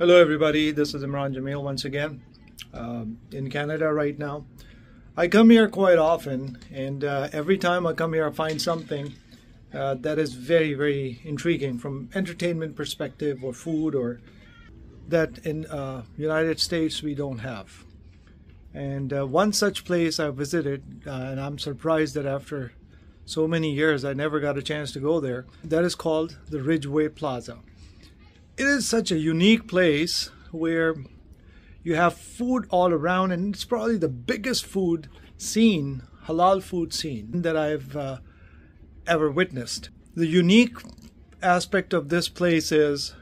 Hello, everybody. This is Imran Jamil once again um, in Canada right now. I come here quite often, and uh, every time I come here, I find something uh, that is very, very intriguing from entertainment perspective, or food, or that in uh, United States we don't have. And uh, one such place I visited, uh, and I'm surprised that after so many years I never got a chance to go there. That is called the Ridgeway Plaza it is such a unique place where you have food all around, and it's probably the biggest food scene, halal food scene, that I've uh, ever witnessed. The unique aspect of this place is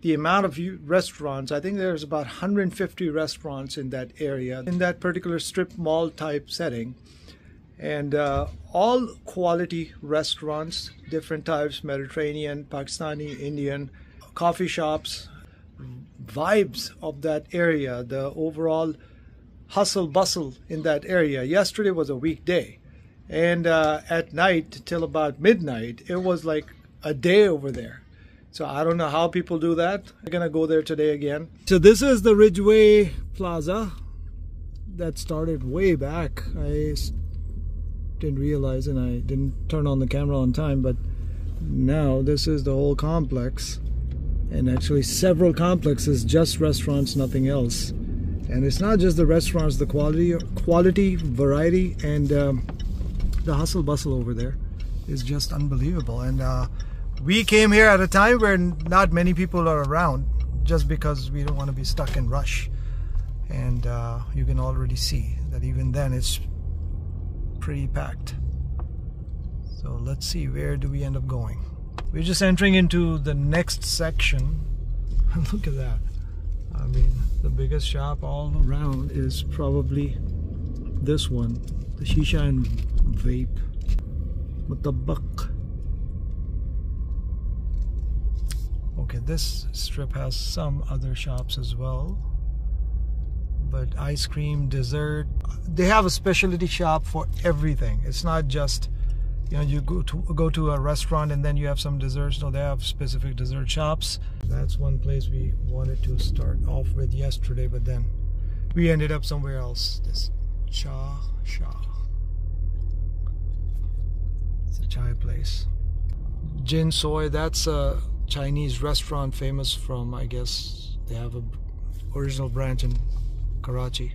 the amount of restaurants. I think there's about 150 restaurants in that area, in that particular strip mall type setting. And uh, all quality restaurants, different types Mediterranean, Pakistani, Indian, coffee shops, vibes of that area, the overall hustle bustle in that area. Yesterday was a weekday, and uh, at night till about midnight, it was like a day over there. So I don't know how people do that. I'm gonna go there today again. So this is the Ridgeway Plaza that started way back. I didn't realize and I didn't turn on the camera on time, but now this is the whole complex and actually several complexes, just restaurants, nothing else. And it's not just the restaurants, the quality, quality, variety, and um, the hustle bustle over there is just unbelievable. And uh, we came here at a time where not many people are around, just because we don't want to be stuck in rush. And uh, you can already see that even then it's pretty packed. So let's see, where do we end up going? We're just entering into the next section. Look at that. I mean, the biggest shop all around is probably this one, the Shisha and Vape. Mutabak. Okay, this strip has some other shops as well. But ice cream, dessert, they have a specialty shop for everything. It's not just you know you go to go to a restaurant and then you have some desserts. No they have specific dessert shops. That's one place we wanted to start off with yesterday but then we ended up somewhere else. This cha cha. It's a chai place. Ginsoy that's a chinese restaurant famous from i guess they have a original branch in karachi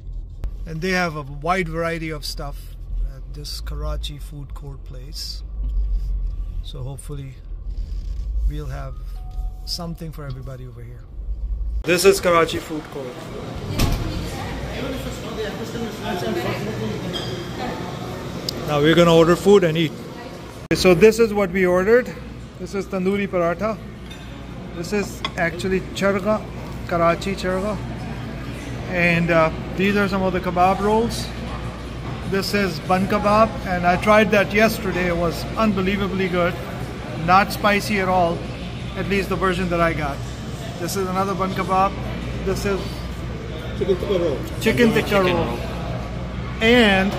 and they have a wide variety of stuff at this Karachi food court place. So hopefully we'll have something for everybody over here. This is Karachi food court. Now we're gonna order food and eat. So this is what we ordered. This is tandoori paratha. This is actually charga, Karachi charga. And uh, these are some of the kebab rolls. This is bun kebab, and I tried that yesterday. It was unbelievably good. Not spicy at all, at least the version that I got. This is another bun kebab. This is chicken tikka roll. Chicken tikka roll. And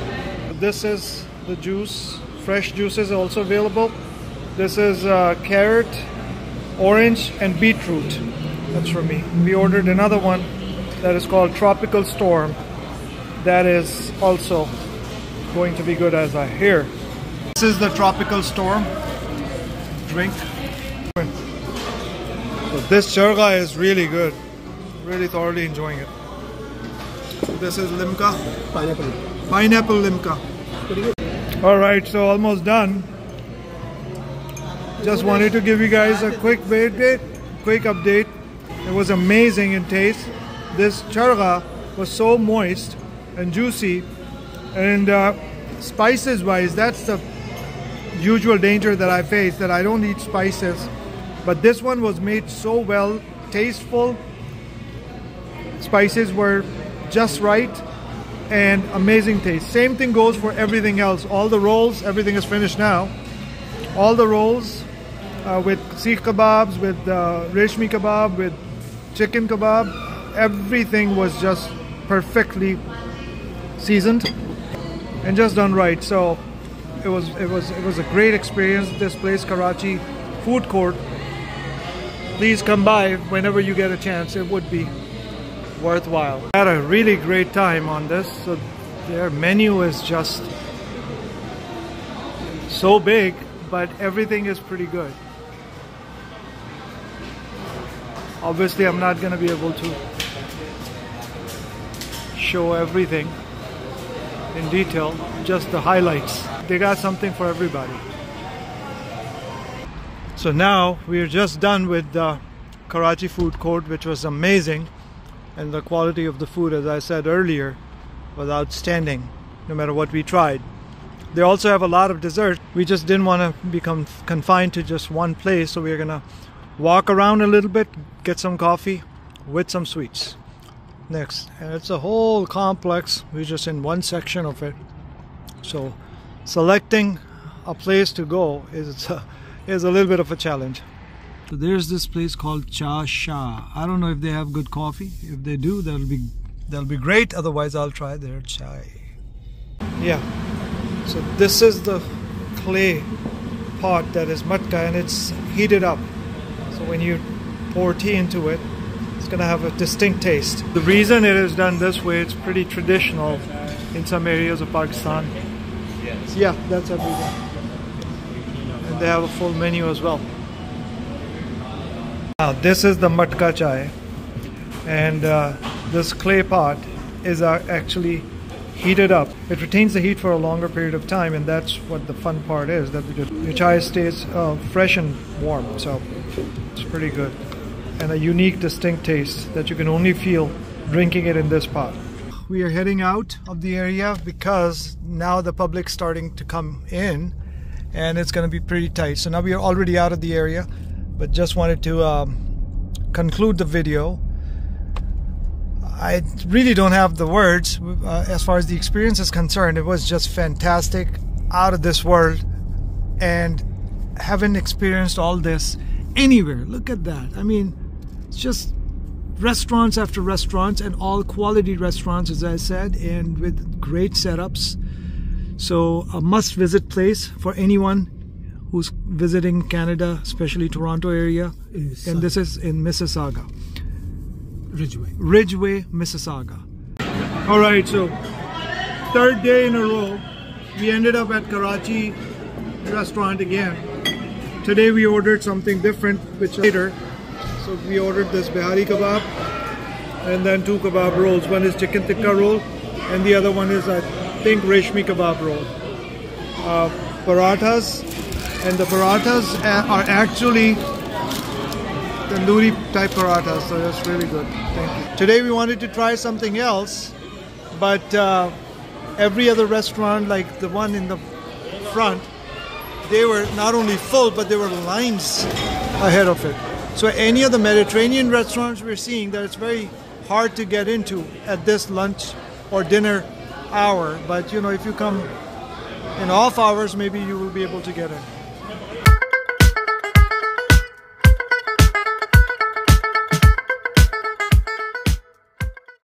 this is the juice. Fresh juices also available. This is uh, carrot, orange, and beetroot. That's for me. We ordered another one that is called Tropical Storm. That is also going to be good as I hear. This is the tropical storm drink. So this charga is really good. Really thoroughly enjoying it. This is limca. Pineapple. Pineapple limca. Alright, so almost done. Just wanted to give you guys a quick update. Quick update. It was amazing in taste. This charga was so moist and juicy and uh, spices wise, that's the usual danger that I face that I don't eat spices. But this one was made so well, tasteful. Spices were just right and amazing taste. Same thing goes for everything else. All the rolls, everything is finished now. All the rolls uh, with seekh kebabs, with uh, reshmi kebab, with chicken kebab, everything was just perfectly seasoned and just done right. So it was it was it was a great experience. This place, Karachi Food Court, please come by whenever you get a chance. It would be worthwhile. I had a really great time on this. So their menu is just so big, but everything is pretty good. Obviously, I'm not going to be able to show everything in detail, just the highlights. They got something for everybody. So now we are just done with the Karachi food court, which was amazing. And the quality of the food, as I said earlier, was outstanding, no matter what we tried. They also have a lot of dessert. We just didn't want to become confined to just one place, so we are going to walk around a little bit, get some coffee with some sweets next. And it's a whole complex. We're just in one section of it. So selecting a place to go is a, is a little bit of a challenge. So there's this place called Cha Shah. I don't know if they have good coffee. If they do, that'll be that'll be great. Otherwise, I'll try their chai. Yeah. So this is the clay pot that is matka and it's heated up. So when you pour tea into it, it's going to have a distinct taste. The reason it is done this way, it's pretty traditional in some areas of Pakistan. Yeah, that's everything. And they have a full menu as well. Now this is the matka chai and uh, this clay pot is uh, actually heated up. It retains the heat for a longer period of time and that's what the fun part is that the chai stays uh, fresh and warm so it's pretty good and a unique distinct taste that you can only feel drinking it in this pot. We are heading out of the area because now the public's starting to come in and it's going to be pretty tight. So now we are already out of the area but just wanted to um, conclude the video. I really don't have the words uh, as far as the experience is concerned. It was just fantastic, out of this world, and haven't experienced all this anywhere. Look at that. I mean, just restaurants after restaurants and all quality restaurants, as I said, and with great setups. So, a must visit place for anyone who's visiting Canada, especially Toronto area. And this is in Mississauga. Ridgeway. Ridgeway, Mississauga. All right, so third day in a row, we ended up at Karachi restaurant again. Today we ordered something different, which later. So we ordered this Bihari kebab and then two kebab rolls. One is chicken tikka roll and the other one is, I think, reshmi kebab roll. Uh, parathas and the parathas are actually tandoori type parathas, so that's really good. Thank you. Today we wanted to try something else, but uh, every other restaurant, like the one in the front, they were not only full, but there were lines ahead of it. So any of the Mediterranean restaurants we're seeing that it's very hard to get into at this lunch or dinner hour. But you know, if you come in off hours, maybe you will be able to get in.